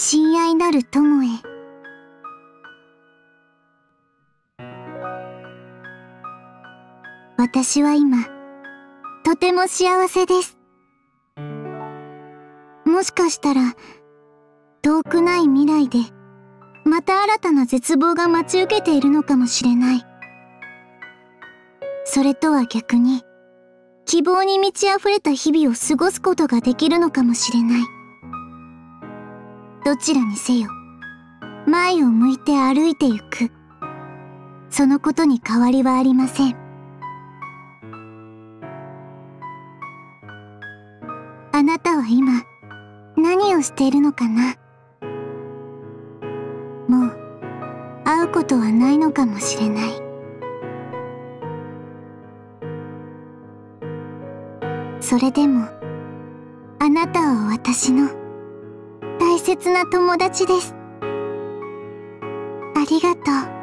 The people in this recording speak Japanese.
親愛なる友へ。私は今とても幸せです。もしかしたら遠くない未来でまた新たな絶望が待ち受けているのかもしれない。それとは逆に希望に満ち溢れた日々を過ごすことができるのかもしれない。どちらにせよ前を向いて歩いてゆく。そのことに変わりはありません。あなたは今何をしているのかな？もう会うことはないのかもしれない。それでもあなたは私の切な友達です。ありがとう。